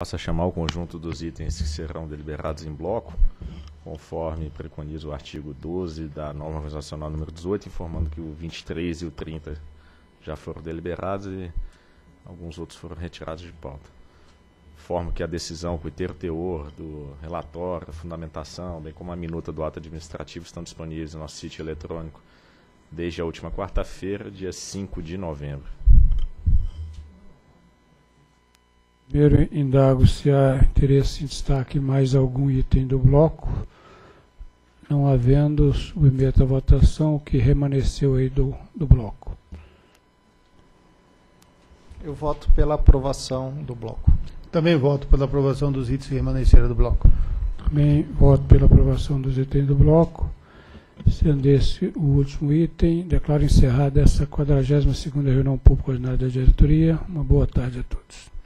Passa a chamar o conjunto dos itens que serão deliberados em bloco, conforme preconiza o artigo 12 da norma organizacional número 18, informando que o 23 e o 30 já foram deliberados e alguns outros foram retirados de pauta. Informo que a decisão com o inteiro teor do relatório, fundamentação, bem como a minuta do ato administrativo estão disponíveis no nosso sítio eletrônico desde a última quarta-feira, dia 5 de novembro. Primeiro, indago se há interesse em destaque mais algum item do bloco. Não havendo, submeto à votação o que remanesceu aí do, do bloco. Eu voto pela aprovação do bloco. Também voto pela aprovação dos itens que remanesceram do bloco. Também voto pela aprovação dos itens do bloco. Sendo esse o último item, declaro encerrada essa 42ª reunião pública ordinária da diretoria. Uma boa tarde a todos.